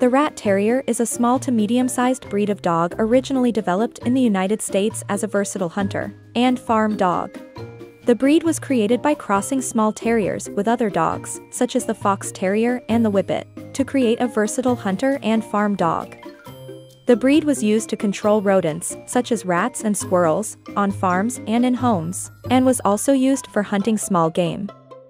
The Rat Terrier is a small to medium-sized breed of dog originally developed in the United States as a versatile hunter and farm dog. The breed was created by crossing small terriers with other dogs, such as the Fox Terrier and the Whippet, to create a versatile hunter and farm dog. The breed was used to control rodents, such as rats and squirrels, on farms and in homes, and was also used for hunting small game.